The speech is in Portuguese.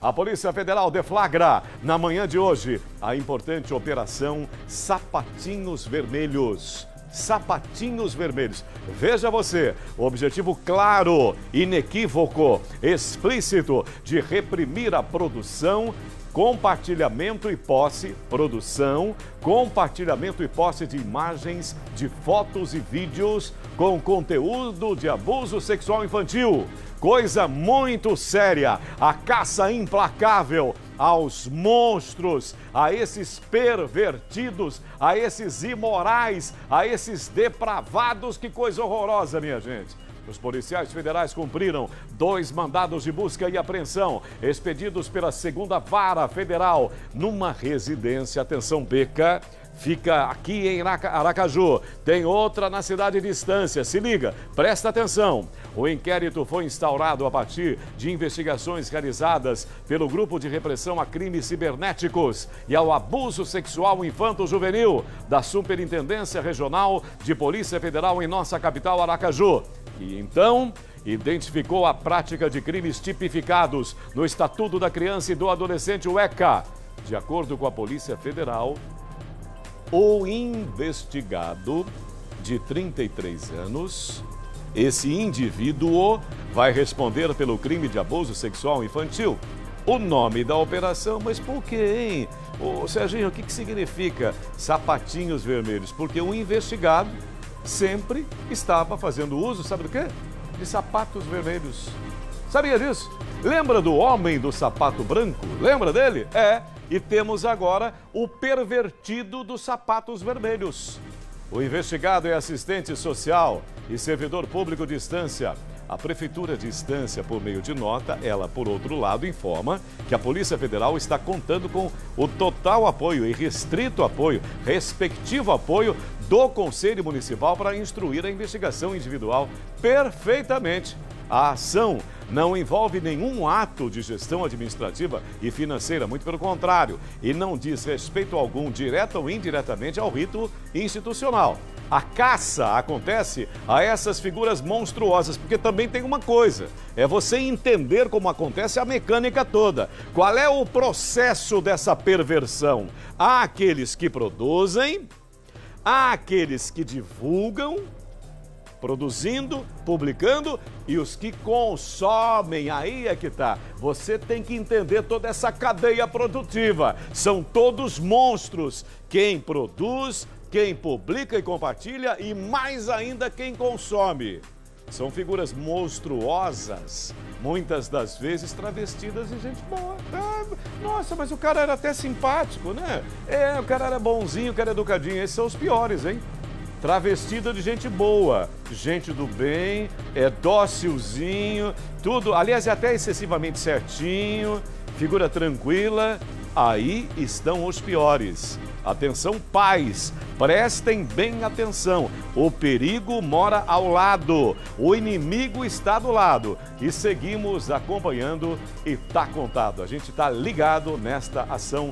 A Polícia Federal deflagra, na manhã de hoje, a importante operação Sapatinhos Vermelhos. Sapatinhos Vermelhos. Veja você, o objetivo claro, inequívoco, explícito de reprimir a produção compartilhamento e posse, produção, compartilhamento e posse de imagens, de fotos e vídeos com conteúdo de abuso sexual infantil. Coisa muito séria, a caça implacável aos monstros, a esses pervertidos, a esses imorais, a esses depravados. Que coisa horrorosa, minha gente. Os policiais federais cumpriram dois mandados de busca e apreensão expedidos pela segunda vara federal numa residência. Atenção, Beca. Fica aqui em Aracaju. Tem outra na cidade de Estância. Se liga, presta atenção. O inquérito foi instaurado a partir de investigações realizadas pelo Grupo de Repressão a Crimes Cibernéticos e ao Abuso Sexual Infanto-Juvenil da Superintendência Regional de Polícia Federal em nossa capital, Aracaju e então identificou a prática de crimes tipificados no Estatuto da Criança e do Adolescente, o ECA. De acordo com a Polícia Federal, o investigado de 33 anos, esse indivíduo vai responder pelo crime de abuso sexual infantil. O nome da operação, mas por que, hein? Ô, Serginho, o que, que significa sapatinhos vermelhos? Porque o investigado sempre estava fazendo uso, sabe do quê? De sapatos vermelhos. Sabia disso? Lembra do homem do sapato branco? Lembra dele? É. E temos agora o pervertido dos sapatos vermelhos. O investigado é assistente social e servidor público de instância. A Prefeitura de Estância, por meio de nota, ela, por outro lado, informa que a Polícia Federal está contando com o total apoio e restrito apoio, respectivo apoio do Conselho Municipal para instruir a investigação individual perfeitamente. A ação não envolve nenhum ato de gestão administrativa e financeira, muito pelo contrário, e não diz respeito algum, direta ou indiretamente, ao rito institucional. A caça acontece a essas figuras monstruosas, porque também tem uma coisa: é você entender como acontece a mecânica toda. Qual é o processo dessa perversão? Há aqueles que produzem, há aqueles que divulgam, produzindo, publicando e os que consomem. Aí é que tá. Você tem que entender toda essa cadeia produtiva. São todos monstros. Quem produz, quem publica e compartilha e mais ainda quem consome. São figuras monstruosas, muitas das vezes travestidas de gente boa. Ah, nossa, mas o cara era até simpático, né? É, o cara era bonzinho, o cara era educadinho. Esses são os piores, hein? Travestida de gente boa, gente do bem, é dócilzinho, tudo, aliás, é até excessivamente certinho, figura tranquila. Aí estão os piores. Atenção, pais, prestem bem atenção. O perigo mora ao lado, o inimigo está do lado. E seguimos acompanhando e tá contado. A gente está ligado nesta ação